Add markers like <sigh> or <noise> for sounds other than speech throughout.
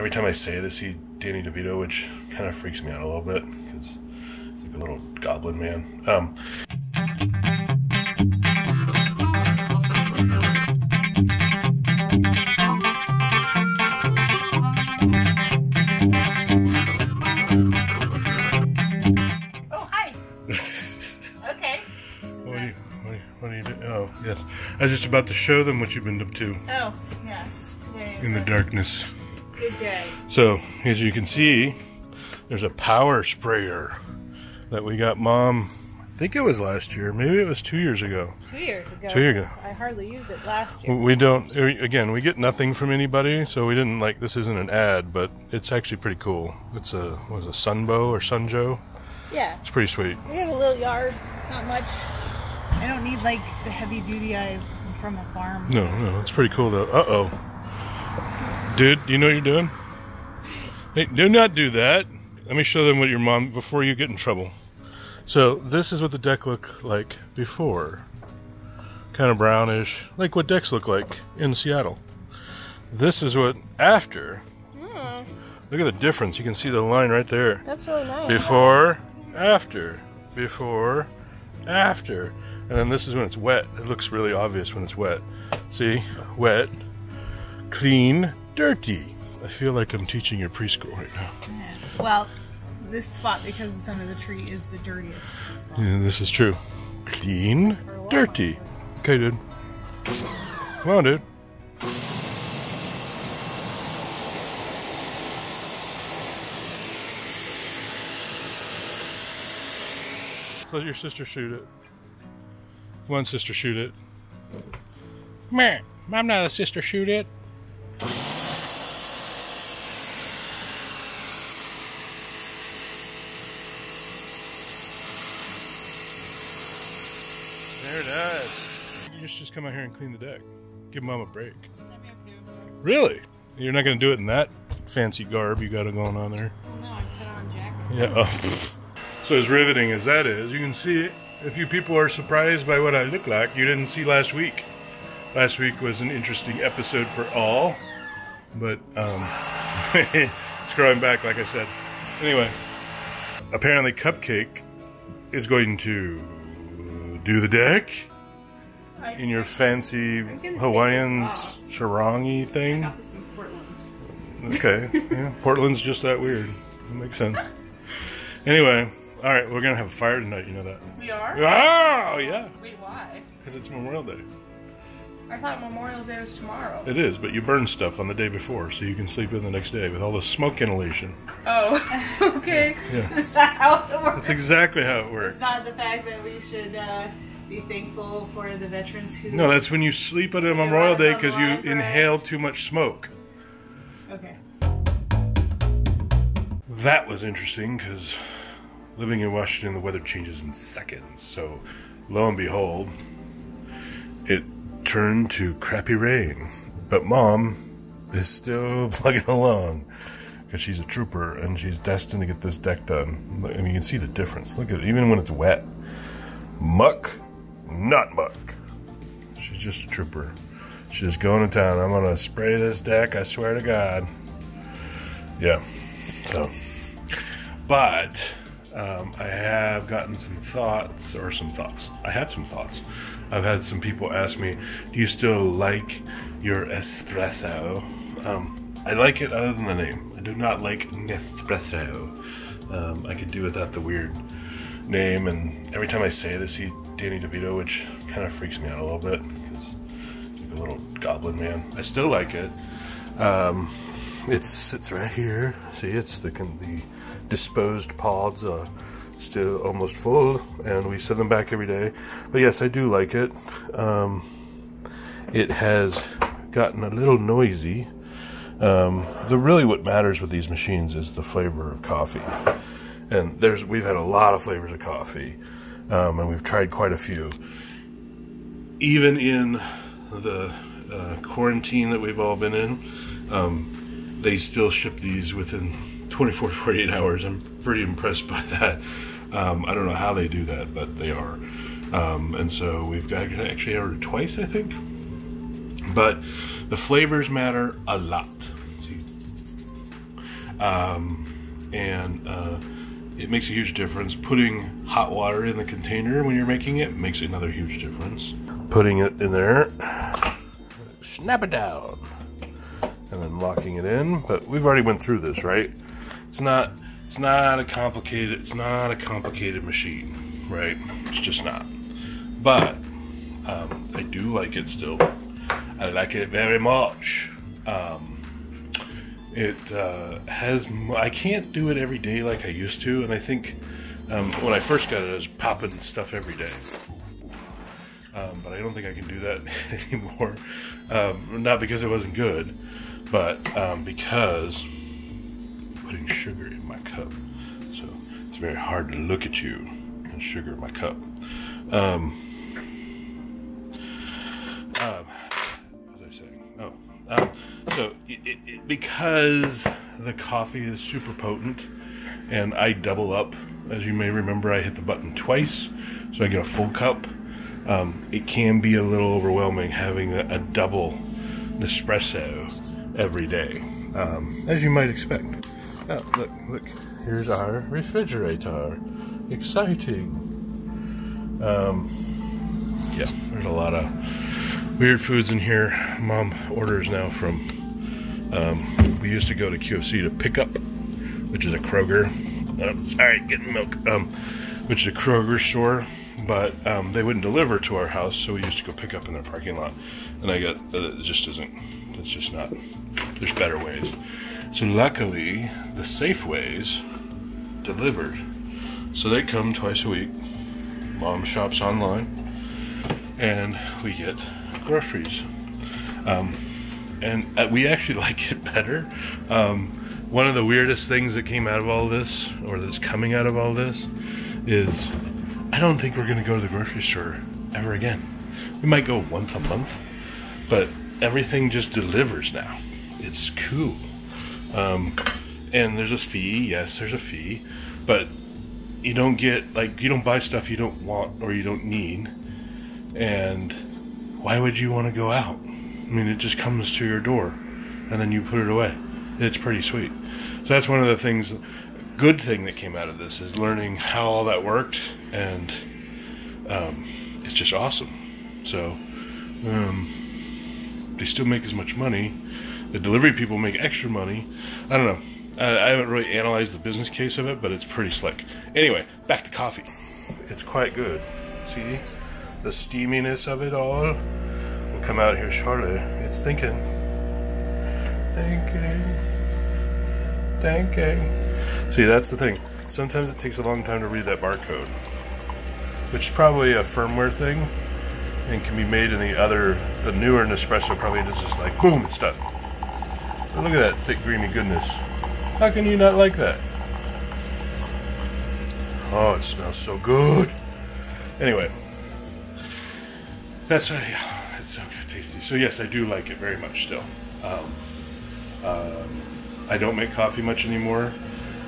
every time I say it, I see Danny DeVito, which kind of freaks me out a little bit because he's like a little goblin man. Um, Oh, hi. okay. what are you, what are you, what are you doing? Oh, yes. I was just about to show them what you've been up to Oh, yes. Today in the darkness. Good day. So, as you can see, there's a power sprayer that we got mom. I think it was last year. Maybe it was two years ago. Two years ago. Two years ago. I hardly used it last year. We don't, again, we get nothing from anybody, so we didn't like, this isn't an ad, but it's actually pretty cool. It's a, what is it, Sunbow or Sun Joe? Yeah. It's pretty sweet. We have a little yard. Not much. I don't need like the heavy duty I from a farm. No, no, it's pretty cool though. Uh oh. Dude, do you know what you're doing? Hey, do not do that. Let me show them what your mom, before you get in trouble. So, this is what the deck looked like before. Kind of brownish, like what decks look like in Seattle. This is what after. Hmm. Look at the difference. You can see the line right there. That's really nice. Before, after, before, after. And then this is when it's wet. It looks really obvious when it's wet. See? Wet, clean, dirty. I feel like I'm teaching your preschool right now. Well, this spot because it's under the tree is the dirtiest spot. Yeah, this is true. Clean, dirty. Okay, dude. Come on, dude. Let's your sister shoot it. One sister, shoot it. Meh, I'm not a sister, shoot it. There it is. You just, just come out here and clean the deck. Give mom a break. Really? You're not going to do it in that fancy garb you got going on there? No, I put on jacket. Yeah. Oh. <laughs> So as riveting as that is, you can see if you people are surprised by what I look like, you didn't see last week. Last week was an interesting episode for all, but um, <laughs> it's growing back, like I said. Anyway, apparently Cupcake is going to do the deck in your fancy Hawaiian sarangi thing. Portland. Okay. <laughs> Yeah. Portland's just that weird. That makes sense. Anyway, all right, we're gonna have a fire tonight. You know that? We are? Oh yeah, Wait, why? because it's Memorial Day. I thought Memorial Day was tomorrow. It is, but you burn stuff on the day before, so you can sleep in the next day with all the smoke inhalation. Oh, <laughs> okay. Is that how it works? That's exactly how it works. It's works. not the fact that we should uh, be thankful for the veterans who. No, that's when you sleep on a Memorial Day because you Alive for us. inhaled too much smoke. Okay. That was interesting because living in Washington, the weather changes in seconds. So, lo and behold, it turned to crappy rain. But mom is still <laughs> plugging along because she's a trooper and she's destined to get this deck done. Mean, you can see the difference. Look at it, even when it's wet. Muck, not muck. She's just a trooper. She's just going to town. I'm to spray this deck, I swear to God. Yeah. So, but um, I have gotten some thoughts, or some thoughts. I have some thoughts. I've had some people ask me, "Do you still like your espresso?" Um, I like it other than the name. I do not like Nespresso. Um, I could do without the weird name, and every time I say it, I see Danny DeVito, which kind of freaks me out a little bit because like a little goblin man. I still like it. Um, it's it's right here. See, it's the the disposed pods uh, still almost full, and we send them back every day. But yes, I do like it. Um, it has gotten a little noisy. Um, the really what matters with these machines is the flavor of coffee, and there's we've had a lot of flavors of coffee, um, and we've tried quite a few. Even in the uh, quarantine that we've all been in, um, they still ship these within 24 to 48 hours. I'm pretty impressed by that. Um, I don't know how they do that, but they are. Um, and so we've got actually ordered twice, I think. But the flavors matter a lot. Um, and uh, it makes a huge difference. Putting hot water in the container when you're making it makes another huge difference. Putting it in there, snap it down, and then locking it in. But we've already went through this, right? It's not. It's not a complicated. It's not a complicated machine, right? It's just not. But um, I do like it still. I like it very much. Um, it uh, has. I can't do it every day like I used to, and I think um, when I first got it, I was popping stuff every day. Um, but I don't think I can do that <laughs> anymore. Um, not because it wasn't good, but um, because putting sugar in my cup. So it's very hard to look at you and sugar in my cup. Um, um, was I saying? Oh, um, so it, it, it, because the coffee is super potent, and I double up. As you may remember, I hit the button twice, so I get a full cup. Um, it can be a little overwhelming having a, a double Nespresso every day, um, as you might expect. Oh, look, look, here's our refrigerator. Exciting. Um, yeah, there's a lot of weird foods in here. Mom orders now from. Um, we used to go to QFC to pick up, which is a Kroger. Uh, sorry, getting milk. Um, which is a Kroger store, but um, they wouldn't deliver to our house, so we used to go pick up in their parking lot. And I got uh, it just isn't. It's just not. There's better ways. So luckily, the Safeways delivered. So they come twice a week. Mom shops online, and we get groceries. Um, and uh, we actually <laughs> like it better. Um, one of the weirdest things that came out of all this, or that's coming out of all this, is I don't think we're going to go to the grocery store ever again. We might go once a month, but everything just delivers now. It's cool. Um, and there's a fee, yes, there's a fee, but you don't get like you don't buy stuff you don't want or you don't need. And why would you want to go out? I mean, it just comes to your door, and then you put it away. It's pretty sweet. So that's one of the things. Good thing that came out of this is learning how all that worked, and um, it's just awesome. So um, they still make as much money. The delivery people make extra money. I don't know. I, I haven't really analyzed the business case of it, but it's pretty slick. Anyway, back to coffee. It's quite good. See the steaminess of it all We'll come out here shortly. It's thinking. Thinking. Thinking. See, that's the thing. Sometimes it takes a long time to read that barcode, which is probably a firmware thing and can be made in the other, the newer Nespresso probably just like, boom, it's done. But look at that thick, creamy goodness. How can you not like that? Oh, it smells so good. Anyway, that's yeah, it's so good, tasty. So yes, I do like it very much still. Um, um, I don't make coffee much anymore,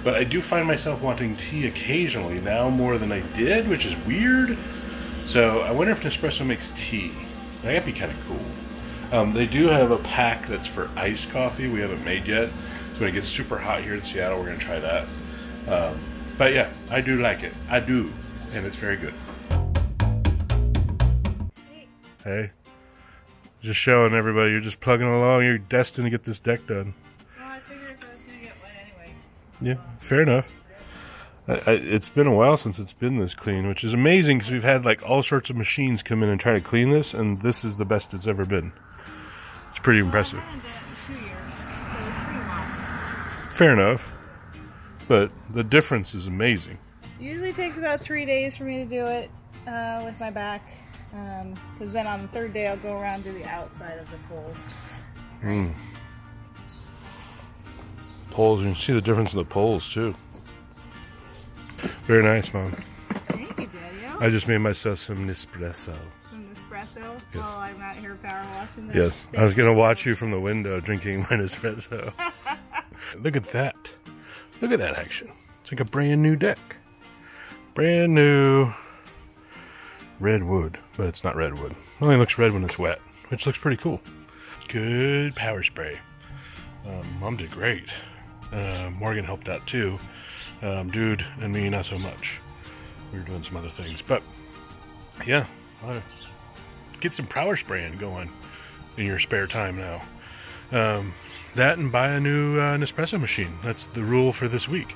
but I do find myself wanting tea occasionally now more than I did, which is weird. So I wonder if Nespresso makes tea. That'd be kind of cool. Um, they do have a pack that's for iced coffee. We haven't made yet. So when it gets super hot here in Seattle, we're gonna try that. Um, but yeah, I do like it. I do, and it's very good. Hey, just showing everybody you're just plugging along. You're destined to get this deck done. Well, I figured if I was gonna get wet anyway. Yeah, fair enough. I, I, it's been a while since it's been this clean, which is amazing because we've had like all sorts of machines come in and try to clean this, and this is the best it's ever been. It's pretty impressive. I haven't done it in two years, so it's pretty long. Fair enough, but the difference is amazing. Usually takes about three days for me to do it uh, with my back, because then on the third day I'll go around to the outside of the poles. Poles, you can see the difference in the poles too. Very nice, mom. Thank you, Daddy. I just made myself some Nespresso. Some espresso while I'm out here power watching this. Yes, I was gonna watch you from the window drinking my Nespresso. <laughs> Look at that! Look at that action. It's like a brand new deck, brand new redwood, but it's not redwood. It only looks red when it's wet, which looks pretty cool. Good power spray. Um, Mom did great. Uh, Morgan helped out too. Um, dude and me, not so much. We were doing some other things, but yeah, get some power spraying going in your spare time now. Um, that and buy a new uh, Nespresso machine. That's the rule for this week.